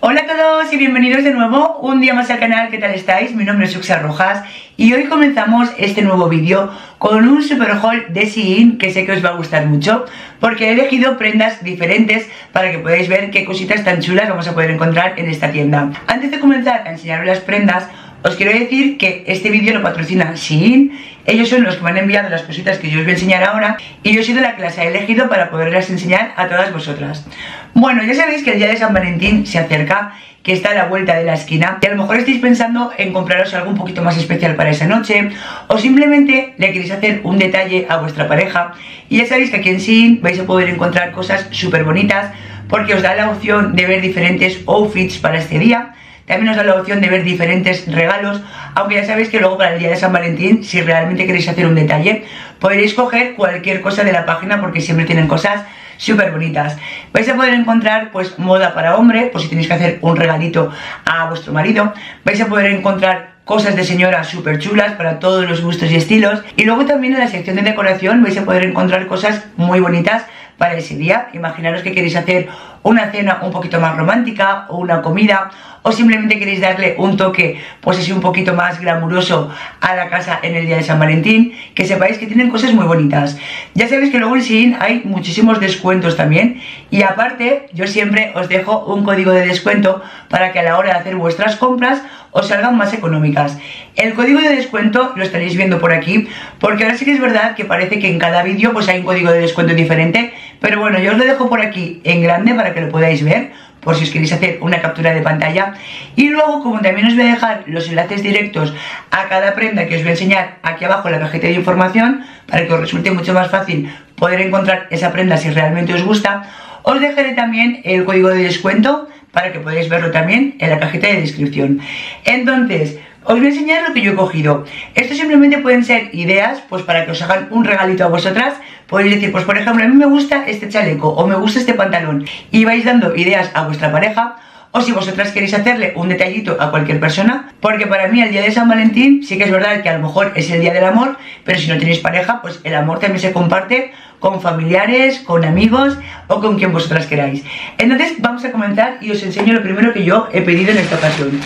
Hola a todos y bienvenidos de nuevo un día más al canal, ¿qué tal estáis? Mi nombre es Uxa Rojas y hoy comenzamos este nuevo vídeo con un super haul de Shein que sé que os va a gustar mucho porque he elegido prendas diferentes para que podáis ver qué cositas tan chulas vamos a poder encontrar en esta tienda. Antes de comenzar a enseñaros las prendas, os quiero decir que este vídeo lo patrocina Shein ellos son los que me han enviado las cositas que yo os voy a enseñar ahora y yo he sido la que las he elegido para poderlas enseñar a todas vosotras. Bueno, ya sabéis que el día de San Valentín se acerca, que está a la vuelta de la esquina y a lo mejor estáis pensando en compraros algo un poquito más especial para esa noche o simplemente le queréis hacer un detalle a vuestra pareja y ya sabéis que aquí en Shein vais a poder encontrar cosas súper bonitas porque os da la opción de ver diferentes outfits para este día también os da la opción de ver diferentes regalos, aunque ya sabéis que luego para el día de San Valentín, si realmente queréis hacer un detalle, podréis coger cualquier cosa de la página porque siempre tienen cosas súper bonitas. Vais a poder encontrar pues moda para hombre, por si tenéis que hacer un regalito a vuestro marido. Vais a poder encontrar cosas de señora súper chulas para todos los gustos y estilos. Y luego también en la sección de decoración vais a poder encontrar cosas muy bonitas para ese día. Imaginaros que queréis hacer una cena un poquito más romántica o una comida o simplemente queréis darle un toque pues así un poquito más glamuroso a la casa en el día de San Valentín, que sepáis que tienen cosas muy bonitas. Ya sabéis que luego en Shein hay muchísimos descuentos también y aparte yo siempre os dejo un código de descuento para que a la hora de hacer vuestras compras os salgan más económicas. El código de descuento lo estaréis viendo por aquí, porque ahora sí que es verdad que parece que en cada vídeo pues hay un código de descuento diferente, pero bueno, yo os lo dejo por aquí en grande para que lo podáis ver, por si os queréis hacer una captura de pantalla. Y luego, como también os voy a dejar los enlaces directos a cada prenda que os voy a enseñar aquí abajo en la cajita de información, para que os resulte mucho más fácil poder encontrar esa prenda si realmente os gusta, os dejaré también el código de descuento para que podáis verlo también en la cajita de descripción. Entonces, os voy a enseñar lo que yo he cogido. Esto simplemente pueden ser ideas, pues para que os hagan un regalito a vosotras. Podéis decir, pues por ejemplo, a mí me gusta este chaleco o me gusta este pantalón. Y vais dando ideas a vuestra pareja o si vosotras queréis hacerle un detallito a cualquier persona, porque para mí el día de San Valentín sí que es verdad que a lo mejor es el día del amor, pero si no tenéis pareja, pues el amor también se comparte con familiares, con amigos o con quien vosotras queráis. Entonces vamos a comenzar y os enseño lo primero que yo he pedido en esta ocasión.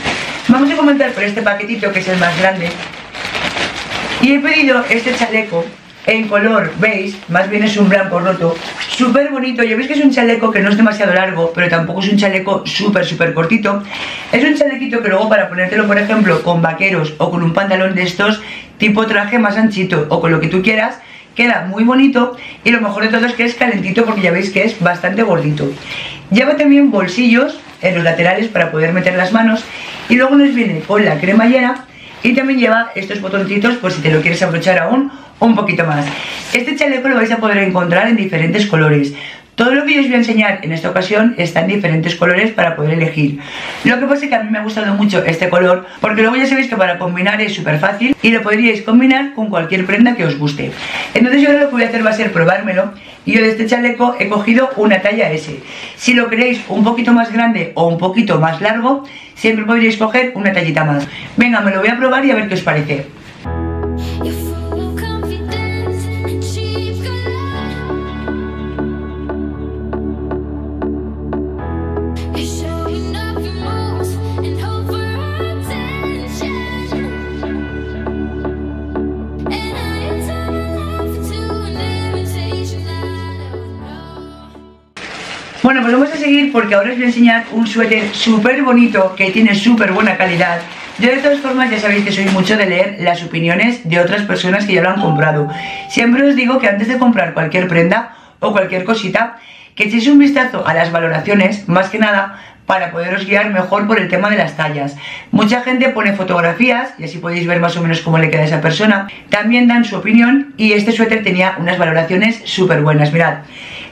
Vamos a comenzar por este paquetito que es el más grande y he pedido este chaleco en color beige, más bien es un blanco roto, súper bonito, ya veis que es un chaleco que no es demasiado largo, pero tampoco es un chaleco súper súper cortito, es un chalequito que luego para ponértelo por ejemplo con vaqueros o con un pantalón de estos tipo traje más anchito o con lo que tú quieras, queda muy bonito. Y lo mejor de todo es que es calentito porque ya veis que es bastante gordito. Lleva también bolsillos en los laterales para poder meter las manos. Y luego nos viene con la cremallera. Y también lleva estos botoncitos por si te lo quieres abrochar aún un poquito más. Este chaleco lo vais a poder encontrar en diferentes colores. Todo lo que yo os voy a enseñar en esta ocasión está en diferentes colores para poder elegir. Lo que pasa es que a mí me ha gustado mucho este color porque luego ya sabéis que para combinar es súper fácil y lo podríais combinar con cualquier prenda que os guste. Entonces yo lo que voy a hacer va a ser probármelo y yo de este chaleco he cogido una talla S. Si lo queréis un poquito más grande o un poquito más largo, siempre podríais coger una tallita más. Venga, me lo voy a probar y a ver qué os parece. Bueno, pues vamos a seguir porque ahora os voy a enseñar un suéter súper bonito que tiene súper buena calidad. Yo de todas formas ya sabéis que soy mucho de leer las opiniones de otras personas que ya lo han comprado. Siempre os digo que antes de comprar cualquier prenda o cualquier cosita, que echéis un vistazo a las valoraciones, más que nada para poderos guiar mejor por el tema de las tallas. Mucha gente pone fotografías y así podéis ver más o menos cómo le queda a esa persona. También dan su opinión y este suéter tenía unas valoraciones súper buenas. Mirad,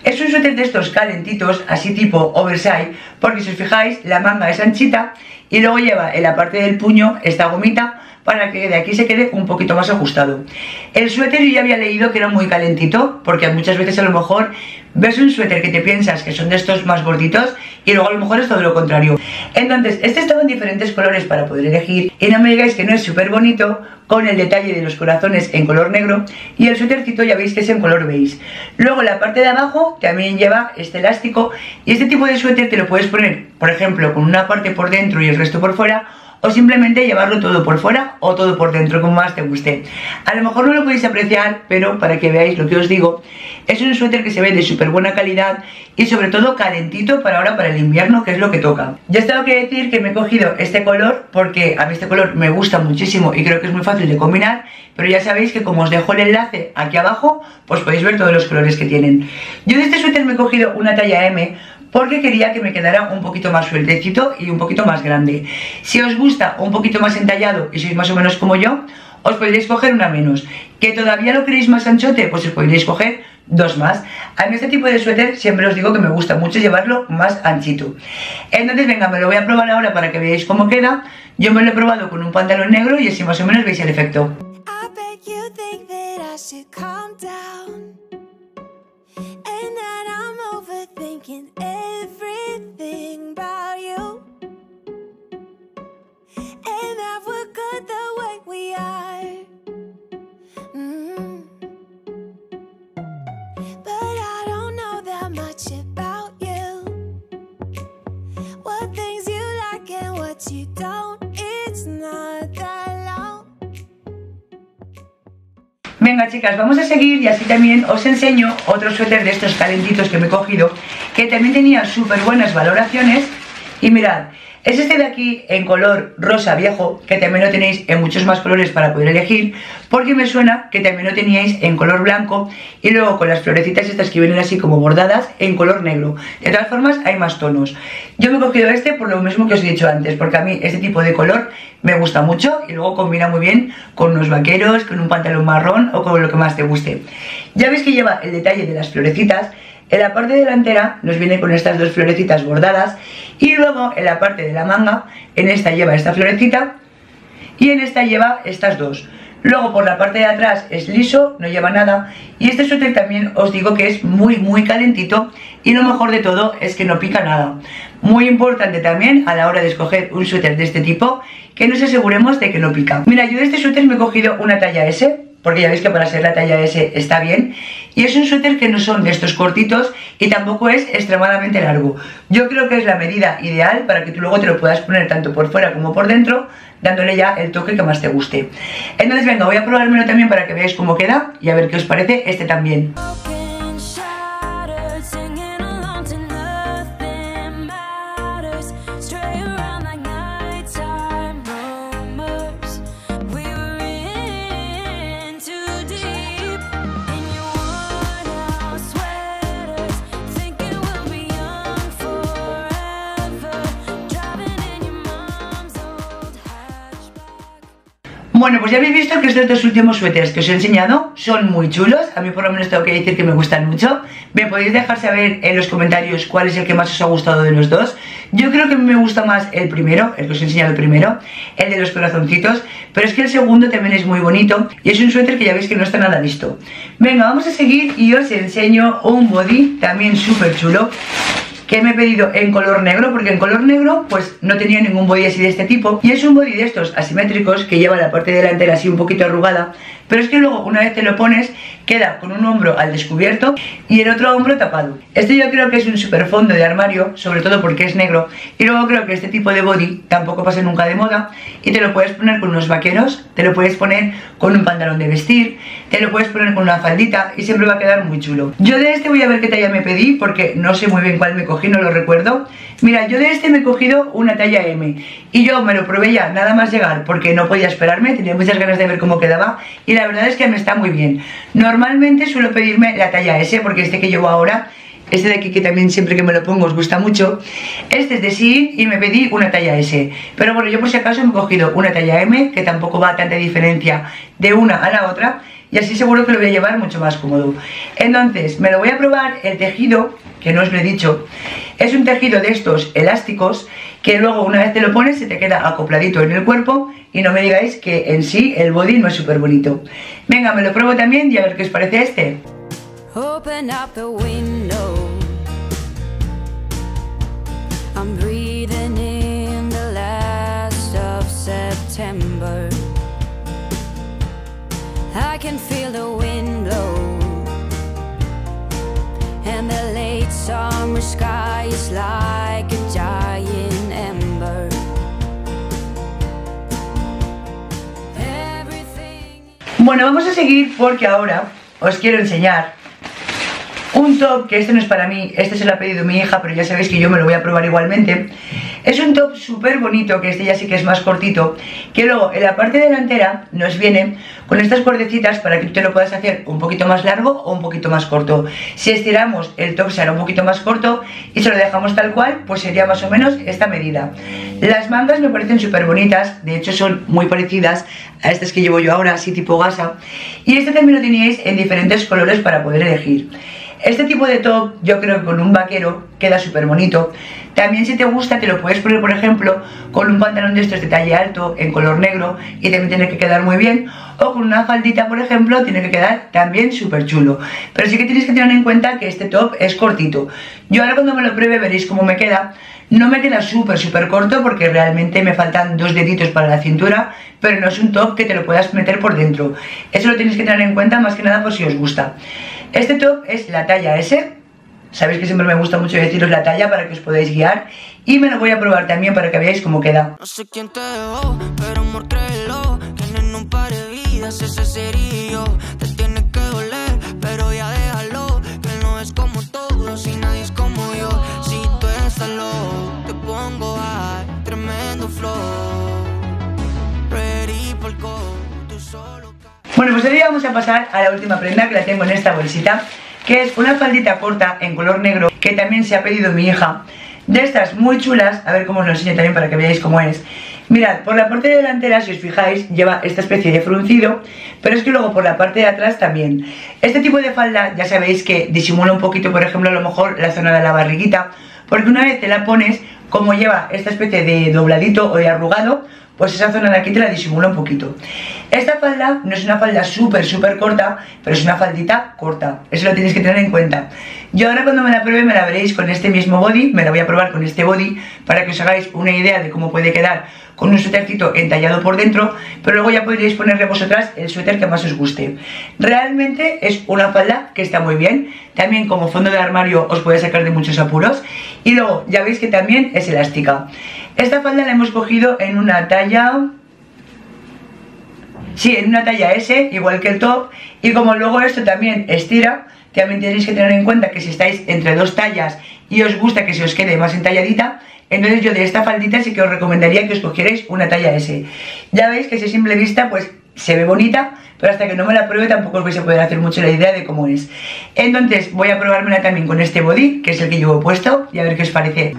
es un suéter de estos calentitos, así tipo oversize, porque si os fijáis, la manga es anchita y luego lleva en la parte del puño esta gomita para que de aquí se quede un poquito más ajustado. El suéter yo ya había leído que era muy calentito, porque muchas veces a lo mejor ves un suéter que te piensas que son de estos más gorditos y luego a lo mejor es todo lo contrario. Entonces, este estaba en diferentes colores para poder elegir y no me digáis que no es súper bonito con el detalle de los corazones en color negro y el suétercito ya veis que es en color beige. Luego la parte de abajo también lleva este elástico y este tipo de suéter te lo puedes poner, por ejemplo, con una parte por dentro y el resto por fuera o simplemente llevarlo todo por fuera o todo por dentro como más te guste. A lo mejor no lo podéis apreciar, pero para que veáis lo que os digo, es un suéter que se ve de súper buena calidad y sobre todo calentito para ahora para el invierno que es lo que toca. Ya os tengo que decir que me he cogido este color porque a mí este color me gusta muchísimo y creo que es muy fácil de combinar, pero ya sabéis que como os dejo el enlace aquí abajo, pues podéis ver todos los colores que tienen. Yo de este suéter me he cogido una talla M porque quería que me quedara un poquito más sueltecito y un poquito más grande. Si os gusta un poquito más entallado y sois más o menos como yo, os podréis coger una menos. ¿Que todavía lo queréis más anchote? Pues os podréis coger dos más. A mí este tipo de suéter siempre os digo que me gusta mucho llevarlo más anchito. Entonces venga, me lo voy a probar ahora para que veáis cómo queda. Yo me lo he probado con un pantalón negro y así más o menos veis el efecto. overthinking everything about you. And that we're good the way we are. Venga chicas, vamos a seguir y así también os enseño otro suéter de estos calentitos que me he cogido que también tenía súper buenas valoraciones. Y mirad, es este de aquí en color rosa viejo, que también lo tenéis en muchos más colores para poder elegir, porque me suena que también lo teníais en color blanco y luego con las florecitas estas que vienen así como bordadas en color negro. De todas formas hay más tonos. Yo me he cogido este por lo mismo que os he dicho antes, porque a mí este tipo de color me gusta mucho y luego combina muy bien con unos vaqueros, con un pantalón marrón o con lo que más te guste. Ya veis que lleva el detalle de las florecitas, en la parte delantera nos viene con estas dos florecitas bordadas y luego en la parte de la manga, en esta lleva esta florecita y en esta lleva estas dos. Luego por la parte de atrás es liso, no lleva nada y este suéter también os digo que es muy muy calentito y lo mejor de todo es que no pica nada. Muy importante también a la hora de escoger un suéter de este tipo que nos aseguremos de que no pica. Mira, yo de este suéter me he cogido una talla S porque ya veis que para ser la talla S está bien. Y es un suéter que no son de estos cortitos y tampoco es extremadamente largo. Yo creo que es la medida ideal para que tú luego te lo puedas poner tanto por fuera como por dentro, dándole ya el toque que más te guste. Entonces venga, voy a probármelo también para que veáis cómo queda y a ver qué os parece este también. Bueno, pues ya habéis visto que estos dos últimos suéteres que os he enseñado son muy chulos. A mí por lo menos tengo que decir que me gustan mucho. Me podéis dejar saber en los comentarios cuál es el que más os ha gustado de los dos. Yo creo que me gusta más el primero, el que os he enseñado el primero, el de los corazoncitos. Pero es que el segundo también es muy bonito y es un suéter que ya veis que no está nada listo. Venga, vamos a seguir y os enseño un body también súper chulo que me he pedido en color negro porque en color negro pues no tenía ningún body así de este tipo. Y es un body de estos asimétricos que lleva la parte delantera así un poquito arrugada pero es que luego una vez te lo pones queda con un hombro al descubierto y el otro hombro tapado. Este yo creo que es un super fondo de armario, sobre todo porque es negro y luego creo que este tipo de body tampoco pasa nunca de moda y te lo puedes poner con unos vaqueros, te lo puedes poner con un pantalón de vestir, te lo puedes poner con una faldita y siempre va a quedar muy chulo. Yo de este voy a ver qué talla me pedí porque no sé muy bien cuál me cogí, no lo recuerdo. Mira, yo de este me he cogido una talla M y yo me lo probé ya nada más llegar porque no podía esperarme, tenía muchas ganas de ver cómo quedaba y la verdad es que me está muy bien. Normalmente suelo pedirme la talla S porque este que llevo ahora, este de aquí que también siempre que me lo pongo os gusta mucho, este es de sí y me pedí una talla S. Pero bueno, yo por si acaso me he cogido una talla M que tampoco va a tanta diferencia de una a la otra y así seguro que lo voy a llevar mucho más cómodo. Entonces, me lo voy a probar el tejido, que no os lo he dicho, es un tejido de estos elásticos que luego una vez te lo pones se te queda acopladito en el cuerpo y no me digáis que en sí el body no es súper bonito. Venga, me lo pruebo también y a ver qué os parece este. Open. I can feel the wind blow. And the late summer sky is like a giant ember. Bueno, vamos a seguir porque ahora os quiero enseñar un top que este no es para mí, este se lo ha pedido mi hija, pero ya sabéis que yo me lo voy a probar igualmente. Es un top súper bonito, que este ya sí que es más cortito, que luego en la parte delantera nos viene con estas cordecitas para que tú te lo puedas hacer un poquito más largo o un poquito más corto. Si estiramos el top será un poquito más corto y se lo dejamos tal cual, pues sería más o menos esta medida. Las mangas me parecen súper bonitas, de hecho son muy parecidas a estas que llevo yo ahora, así tipo gasa. Y este también lo teníais en diferentes colores para poder elegir. Este tipo de top yo creo que con un vaquero queda súper bonito. También si te gusta te lo puedes poner por ejemplo con un pantalón de estos de talle alto en color negro y también tiene que quedar muy bien. O con una faldita por ejemplo tiene que quedar también súper chulo. Pero sí que tenéis que tener en cuenta que este top es cortito. Yo ahora cuando me lo pruebe veréis cómo me queda. No me queda súper súper corto porque realmente me faltan dos deditos para la cintura, pero no es un top que te lo puedas meter por dentro. Eso lo tenéis que tener en cuenta más que nada por si os gusta. Este top es la talla S, sabéis que siempre me gusta mucho deciros la talla para que os podáis guiar. Y me lo voy a probar también para que veáis cómo queda. No sé quién te dejó, pero amor créelo un par de vidas ese sería yo Hoy vamos a pasar a la última prenda que la tengo en esta bolsita que es una faldita corta en color negro que también se ha pedido mi hija. De estas muy chulas, a ver cómo os lo enseño también para que veáis cómo es. Mirad, por la parte delantera si os fijáis lleva esta especie de fruncido pero es que luego por la parte de atrás también. Este tipo de falda ya sabéis que disimula un poquito por ejemplo a lo mejor la zona de la barriguita porque una vez te la pones como lleva esta especie de dobladito o de arrugado pues esa zona de aquí te la disimula un poquito. Esta falda no es una falda súper, súper corta, pero es una faldita corta. Eso lo tenéis que tener en cuenta. Yo ahora cuando me la pruebe me la veréis con este mismo body, me la voy a probar con este body para que os hagáis una idea de cómo puede quedar con un suétercito entallado por dentro, pero luego ya podréis ponerle vosotras el suéter que más os guste. Realmente es una falda que está muy bien, también como fondo de armario os puede sacar de muchos apuros y luego ya veis que también es elástica. Esta falda la hemos cogido en una talla... Sí, en una talla S, igual que el top, y como luego esto también estira, también tenéis que tener en cuenta que si estáis entre dos tallas y os gusta que se os quede más entalladita, entonces yo de esta faldita sí que os recomendaría que os cogierais una talla S. Ya veis que si simple vista pues se ve bonita, pero hasta que no me la pruebe tampoco os vais a poder hacer mucho la idea de cómo es. Entonces voy a probármela también con este body, que es el que llevo puesto, y a ver qué os parece.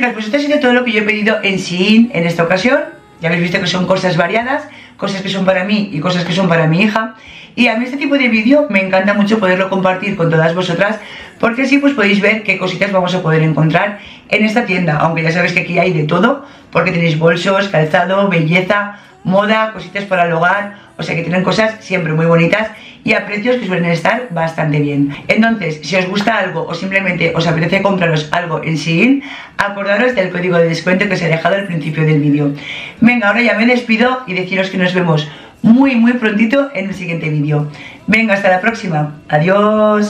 Chicas, pues esto ha sido todo lo que yo he pedido en Shein en esta ocasión. Ya habéis visto que son cosas variadas, cosas que son para mí y cosas que son para mi hija. Y a mí este tipo de vídeo me encanta mucho poderlo compartir con todas vosotras porque así pues podéis ver qué cositas vamos a poder encontrar en esta tienda. Aunque ya sabéis que aquí hay de todo porque tenéis bolsos, calzado, belleza, moda, cositas para el hogar, o sea que tienen cosas siempre muy bonitas y a precios que suelen estar bastante bien. Entonces, si os gusta algo o simplemente os apetece compraros algo en Shein, acordaros del código de descuento que os he dejado al principio del vídeo. Venga, ahora ya me despido y deciros que nos vemos muy muy prontito en el siguiente vídeo. Venga, hasta la próxima. Adiós.